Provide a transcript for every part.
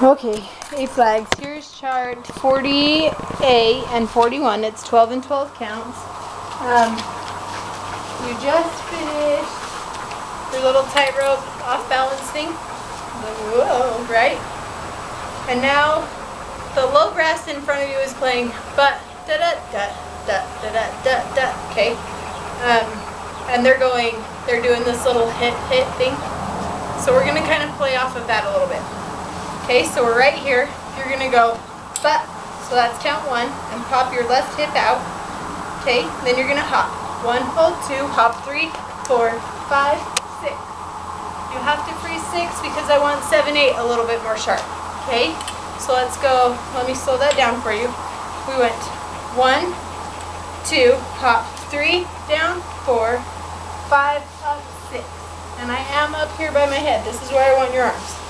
Okay, A flags. Here's chart 40A and 41. It's 12 and 12 counts. Um, you just finished your little tightrope off balancing. Whoa, right? And now the low brass in front of you is playing but da da da da da da da da. Okay. Um, and they're going, they're doing this little hit hit thing. So we're gonna kind of play off of that a little bit. Okay, so we're right here. You're gonna go, but, so that's count one, and pop your left hip out. Okay, then you're gonna hop. One, hold two, hop three, four, five, six. You have to freeze six because I want seven, eight a little bit more sharp. Okay, so let's go, let me slow that down for you. We went one, two, hop, three, down, four, five, up, six. And I am up here by my head. This is where I want your arms.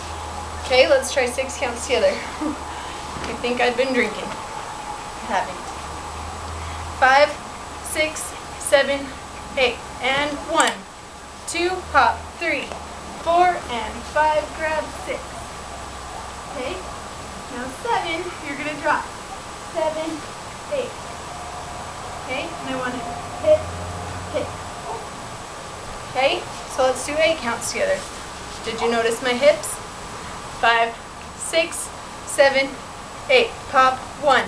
Okay, let's try six counts together. I think I've been drinking. Having. Five, six, seven, eight, and one, two, hop, three, four, and five, grab six. Okay, now seven, you're gonna drop. Seven, eight. Okay, and I want to hit, hit. Okay, so let's do eight counts together. Did you notice my hips? Five, six, seven, eight. Pop one,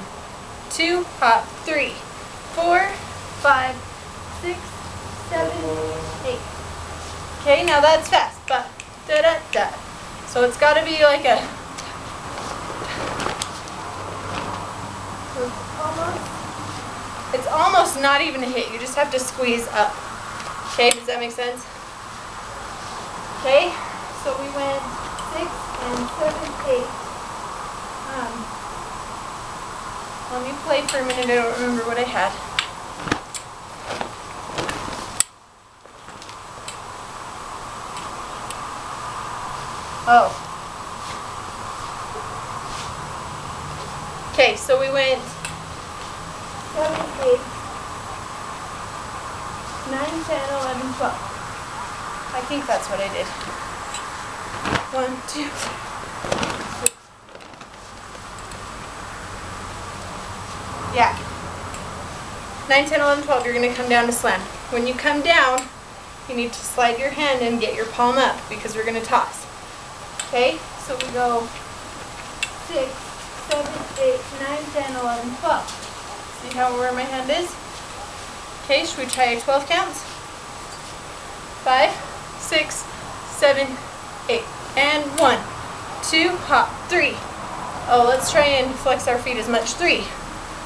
two, pop three, four, five, six, seven, eight. Okay, now that's fast, but da da da. So it's got to be like a. It's almost, it's almost not even a hit. You just have to squeeze up. Okay, does that make sense? Okay, so we went six and seven, eight. Um, let me play for a minute. I don't remember what I had. Oh. Okay, so we went seven, eight, nine, ten, eleven, twelve. I think that's what I did. One, two. Yeah. 9, 10, 11, 12, you're going to come down to slam. When you come down, you need to slide your hand and get your palm up because we're going to toss. Okay? So we go 6, 7, 8, 9, 10, 11, 12. See how where my hand is? Okay, should we try 12 counts? 5, 6, 7, 8. And 1, 2, hop, 3. Oh, let's try and flex our feet as much. 3,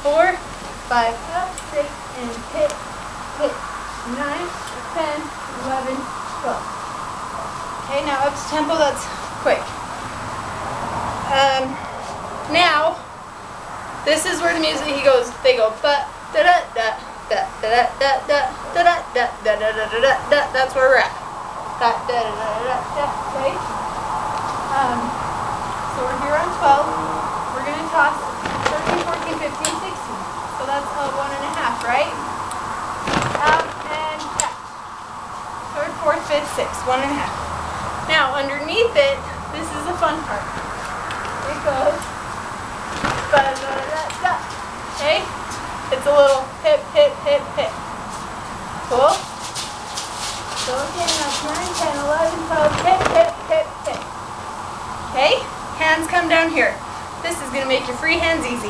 4, 5, up, 6, and hit, hit. 9, 10, 11, 12. Okay, now up to tempo, that's quick. Um, now, this is where the music, he goes, they go, but, da da da da da da da da da da da da da da da that's where we're at. Da da da da da da, okay? Um, so we're here on 12. We're going to toss 13, 14, 15, 16. So that's a one and a half, right? Out and catch. Third, fourth, fifth, sixth, one and a half. Now, underneath it, this is the fun part. It goes. Okay? It's a little hip, hip, hip, hip. Cool? So again, that's 9, 10, 11, 12, hip? Hands come down here. This is going to make your free hands easy.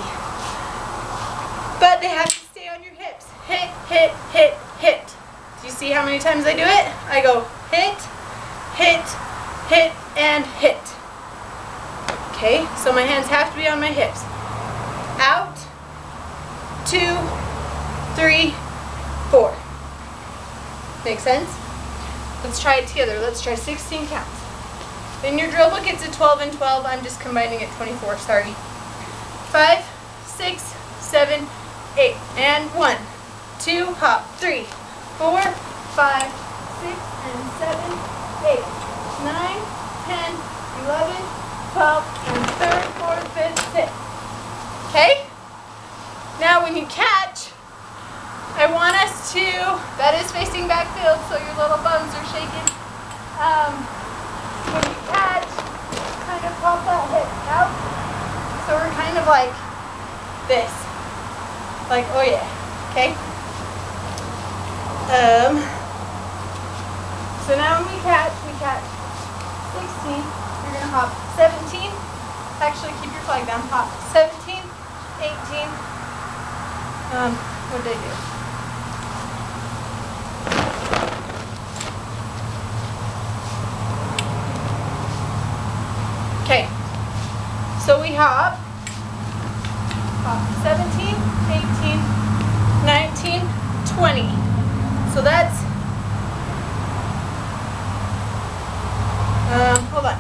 But they have to stay on your hips. Hit, hit, hit, hit. Do you see how many times I do it? I go hit, hit, hit, and hit. Okay? So my hands have to be on my hips. Out, two, three, four. Make sense? Let's try it together. Let's try 16 counts. In your drill book, it's a 12 and 12. I'm just combining it 24, sorry. 5, 6, 7, 8, and 1, 2, hop, 3, 4, 5, 6, and 7, 8, 9, 10, 11, 12, and 3rd, 4th, 5th, 6th. Okay? Now when you catch, I want us to, that is facing backfield, so your little bums are shaking. Like this. Like, oh yeah. Okay? Um, so now when we catch, we catch 16. You're to hop 17. Actually, keep your flag down. Hop 17, 18. Um, what did I do? Okay. So we hop 17, 18, 19, 20. So that's, um, hold on.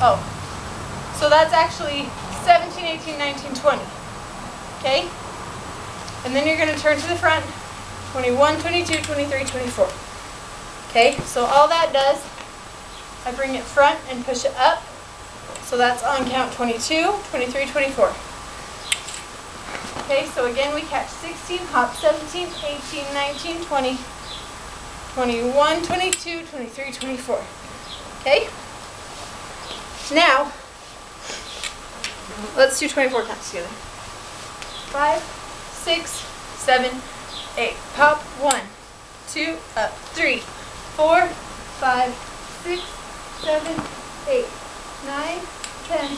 Oh, so that's actually 17, 18, 19, 20. Okay? And then you're going to turn to the front 21, 22, 23, 24. Okay, so all that does, I bring it front and push it up. So that's on count 22, 23, 24. Okay, so again we catch 16, hop 17, 18, 19, 20, 21, 22, 23, 24. Okay? Now, let's do 24 counts together. Five, six, seven, eight. Pop one, two, up, three, four, five, six, seven, eight, nine, ten,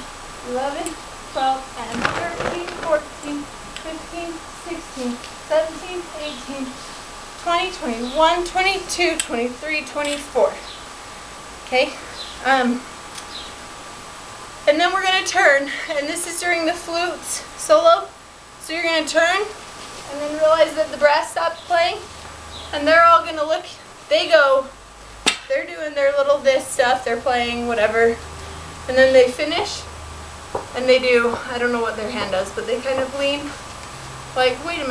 eleven, twelve, and thirteen, fourteen, fifteen, sixteen, seventeen, eighteen, twenty, twenty-one, twenty-two, twenty-three, twenty-four. Okay? Um, and then we're going to turn, and this is during the flutes solo. So you're going to turn and then realize that the brass stopped playing, and they're all going to look, they go, they're doing their little this stuff, they're playing whatever, and then they finish, and they do, I don't know what their hand does, but they kind of lean, like, wait a minute.